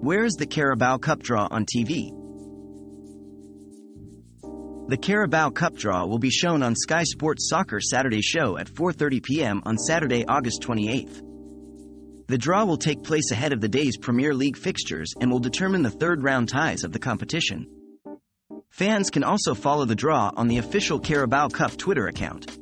Where is the Carabao Cup draw on TV? The Carabao Cup draw will be shown on Sky Sports Soccer Saturday show at 4:30 p.m. on Saturday, August 28th. The draw will take place ahead of the day's Premier League fixtures and will determine the third round ties of the competition. Fans can also follow the draw on the official Carabao Cup Twitter account.